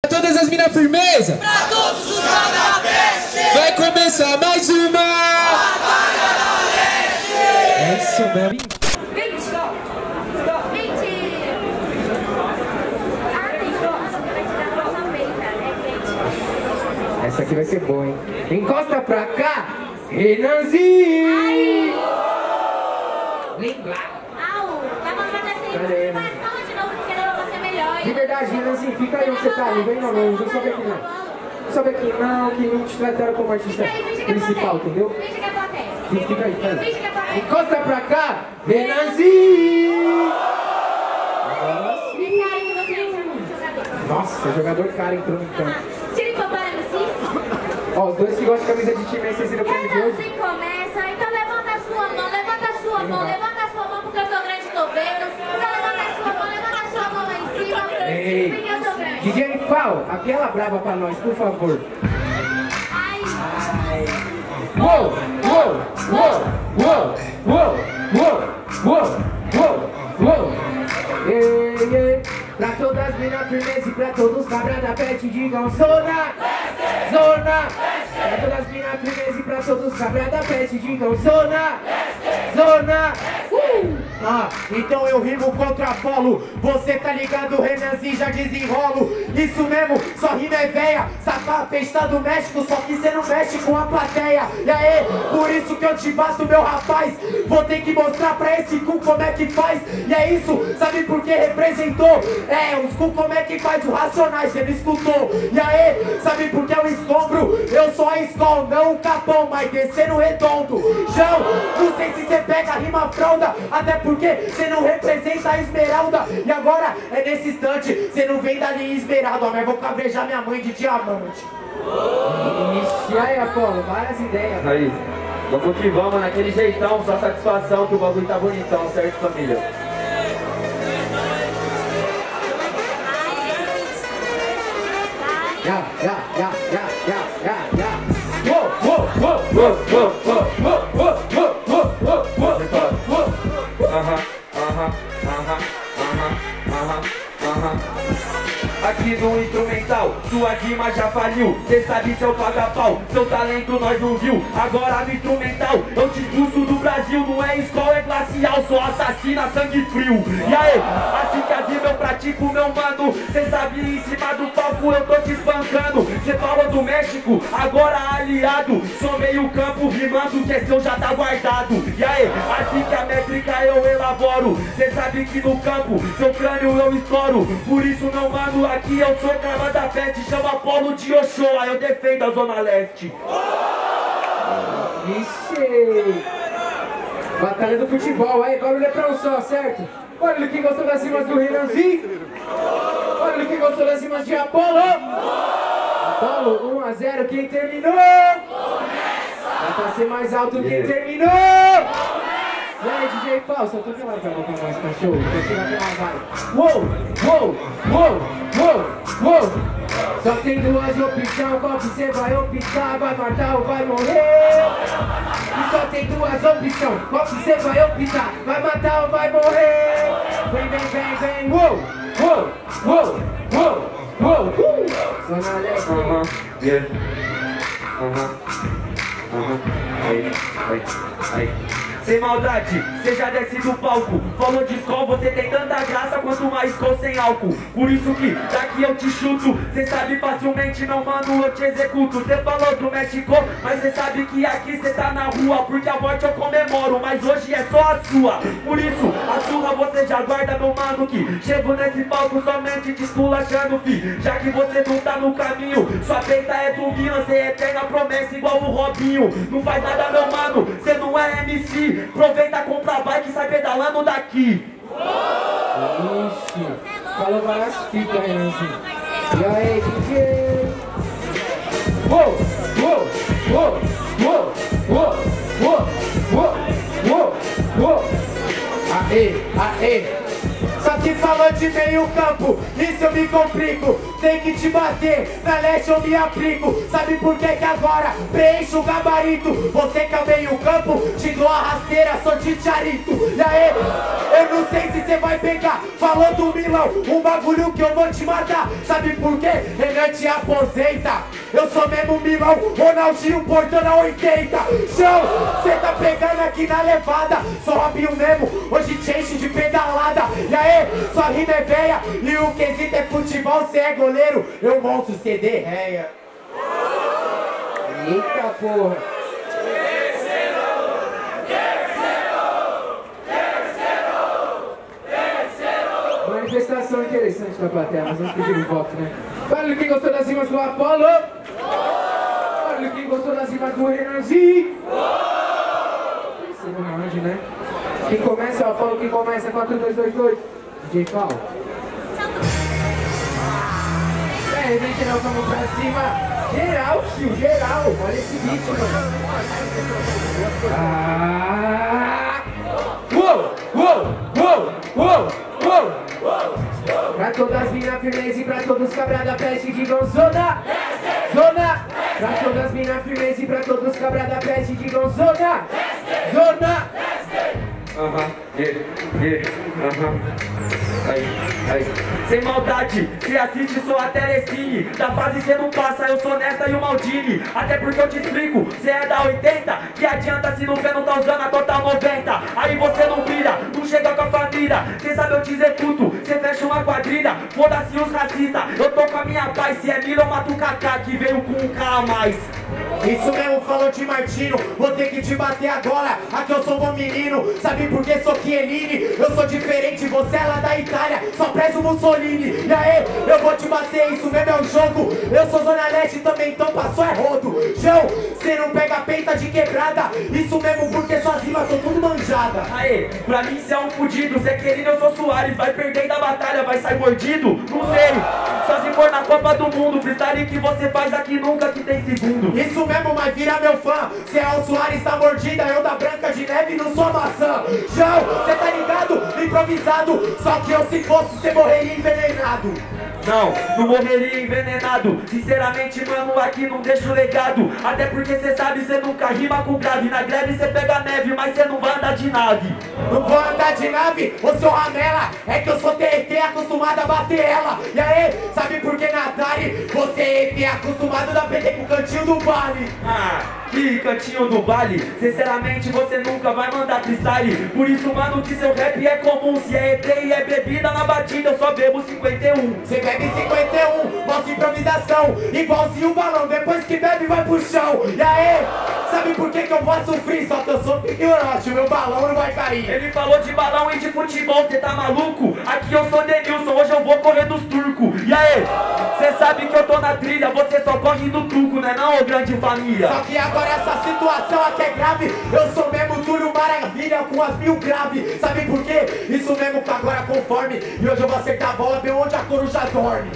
Pra todas as minas firmeza. Pra todos os canabestes. Vai começar mais uma. Batalha da Leste. É isso mesmo. 20. 20. Tem Nossa, vai tirar a nossa peita, né, gente? Essa aqui vai ser boa, hein? Encosta pra cá, Renanzinho! Lembra? Au, tá mandando assim. Cadê ele? Mas fala de novo, porque não vai ser melhor. De verdade, Renanzinho, fica aí onde você tá, não vem não, não, não sobe aqui não. Não sobe aqui não, que não te trataram como artista Fica aí, é principal, entendeu? É. Fica aí, é plateia. Encosta pra cá, Renanzinho! Fica aí. Nossa, jogador cara entrou no campo. Tira e compara no. Ó, os dois que gostam de camisa de time aí, vocês viram hoje? se começa, então levanta a sua mão, levanta a sua mão, levanta a sua mão, porque eu sou grande e tô vendo. Então levanta a sua mão, levanta a sua mão lá em cima, Ei, porque eu sou grande. DJ Fal, aquela brava pra nós, por favor. Uou, uou, uou, uou, uou, uou, uou, uou, uou. Pra todas as minas firmeza e pra todos os cabras da pet digam zona, zona. Pra todas as minas firmeza e pra todos os cabras da pet digam zona, zona. Ah, então eu rimo contra polo Você tá ligado, Renanzinho, já desenrolo. Isso mesmo, só rima é véia. Saca a pesta do México, só que cê não mexe com a plateia. E aí, por isso que eu te bato, meu rapaz. Vou ter que mostrar pra esse cu como é que faz. E é isso, sabe por que representou? É, os cu como é que faz? O Racionais, cê me escutou. E aí, sabe por que eu escombro? Eu sou a escola, não o capão, mas descendo redondo. João, não sei se cê pega a rima fralda Até porque cê não representa a esmeralda E agora é nesse instante, cê não vem dali esmeralda Mas vou cabrejar minha mãe de diamante Ixi, aí, Apolo, várias ideias. Aí, vamos que vamos, naquele jeitão, só satisfação que o bagulho tá bonitão, certo família? Ya, ya, ya, ya, ya, ya, ya. Uou, uou, uou, Uou, uou, Querido instrumento instrumental, sua rima já faliu Cê sabe seu paga-pau, seu talento nós não viu Agora no instrumental, eu te expulso do Brasil Não é escola, é glacial, sou assassina, sangue frio. E aí, assim que a rima eu pratico, meu mano. Cê sabe, em cima do palco eu tô te espancando. Cê falou do México, agora aliado. Sou meio campo rimando, que é seu já tá guardado. E aí, assim que a métrica eu elaboro. Cê sabe que no campo, seu crânio eu estouro Por isso, meu mano, aqui eu sou cara Chama Apolo de Oxoa, eu defendo a Zona Leste Ixi! Batalha do futebol, aí, barulho é pra um só, certo? Barulho que gostou das rimas do Renanzinho? Barulho que gostou das rimas de Apolo? Apolo, 1 a 0, quem terminou? Vai pra ser mais alto quem terminou! E aí, DJ Pau, só tô falando pra botar mais cachorro, pra tirar aquela vibe. Uou, uou, uou, uou, uou! Só tem duas opções, qual que você vai optar? Vai matar ou vai morrer? E só tem duas opções, qual que você vai optar? Vai matar ou vai morrer? Vem, vem, vem, vem, uou, uou, uou, uou, uou, uh! Zona Leste. Aham, yeah Aham, aham, aí, aí, aí sem maldade, cê já desce do palco. Falou de escola, você tem tanta graça Quanto mais escola sem álcool. Por isso que daqui eu te chuto. Cê sabe facilmente, meu mano, eu te executo. Cê falou do México, mas cê sabe que aqui cê tá na rua Porque a morte eu comemoro, mas hoje é só a sua. Por isso, a sua você já guarda, meu mano Que chego nesse palco somente te esculachando, fi. Já que você não tá no caminho Sua peita é do Milan, cê é eterna promessa igual o Robinho. Não faz nada, meu mano, cê não é MC Aproveita, compra a bike e sai pedalando daqui Ixi, falou várias fitas, Renanzinho. E aí, DJ? Uou, uou, uou, uou, uou, uou, uou, uou, uou. Aê, aê. Só que que falou de meio campo, isso eu me complico. Tem que te bater, na leste eu me aplico. Sabe por que que agora preencho o gabarito? Você que é meio campo, te dou a rasteira, sou charito. E aí, eu não sei se você vai pegar. Falou do Milão, um bagulho que eu vou te matar. Sabe por quê? Renan te aposenta. Eu sou mesmo Milão, Ronaldinho portando a 80. Chão, cê tá pegando aqui na levada. Sou Robinho mesmo, hoje te enche de pedalada. E aí, sua rima é veia e o quesito é futebol, cê é goleiro. Eu monstro, cê derreia. Eita porra. Manifestação interessante da plateia, mas vamos pedir o voto, né? Barulho quem gostou das rimas do Apolo? Barulho quem gostou das rimas do Renanzinho? Você não onde, né? Quem começa é o Apolo, quem começa é 4222. DJ Paulo. É, gente, nós vamos pra cima. Geral, tio, geral. Olha esse ritmo. Ah! Uou, uou, uou, uou, uou. Pra todas as minas firmeza e pra todos cabra da peste digam zona Zona Pra todas as minas firmeza e pra todos cabra da peste digam zona. Zona. Aham, aham. Aí, aí. Sem maldade, assiste só a telecine. Da fase cê não passa, eu sou nesta e o Maldini. Até porque eu te explico, cê é da 80 Que adianta se no pé não tá usando a total 90 Aí você não vira, não chega com a família. Cê sabe eu te executo, quadrilha Foda-se os racistas, eu tô com a minha paz Se é mira eu mato o Kaká que veio com um K a mais Isso mesmo, falou de Martino. Vou ter que te bater agora. Aqui eu sou bom menino. Sabe por que sou Chiellini? Eu sou diferente, você é lá da Itália. Só prezo Mussolini. E aí, eu vou te bater. Isso mesmo é um jogo. Eu sou Zona Leste também, então passou é rodo. João, cê não pega peita de quebrada. Isso mesmo porque suas rimas são tudo manjada. Aê, pra mim cê é um fudido, cê querido, eu sou Soares Vai perder da batalha, vai sair mordido? Não sei, Copa do Mundo Freestyle que você faz aqui nunca que tem segundo Isso mesmo, mas vira meu fã. Cê é o Soares da mordida, eu da Branca de Neve não sou maçã. João, cê tá ligado? Improvisado. Só que eu se fosse, cê morreria envenenado. Não, não morreria envenenado. Sinceramente, mano, aqui não deixo legado. Até porque cê sabe, cê nunca rima com grave. Na greve cê pega neve, mas cê não vai andar de nave. Não vou andar de nave, ô seu Ramela. É que eu sou TET acostumado a bater ela. E aí, sabe por que na Atari Você é ET acostumado a PT com o cantinho do vale Ah, que cantinho do baile Sinceramente, você nunca vai mandar freestyle. Por isso, mano, que seu rap é comum. Se é ET e é bebida na batida, eu só bebo 51 Você bebe 51, mostra improvisação. Igualzinho o balão, depois que bebe vai pro chão. E aí, sabe por que que eu posso sofrer? Só que eu sou ignorante, o meu balão não vai cair Ele falou de balão e de futebol, cê tá maluco? Aqui eu sou Denilson, hoje eu vou correr dos turcos E aí, cê sabe que eu tô na trilha Você só corre do truco, né não, ô grande família? Só que agora essa situação aqui é grave Eu sou mesmo Túlio Maravilha com as mil graves Sabe por quê? Isso mesmo que agora conforme E hoje eu vou acertar a bola bem onde a coruja dorme